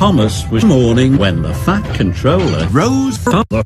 Thomas was mourning when the Fat Controller rose from the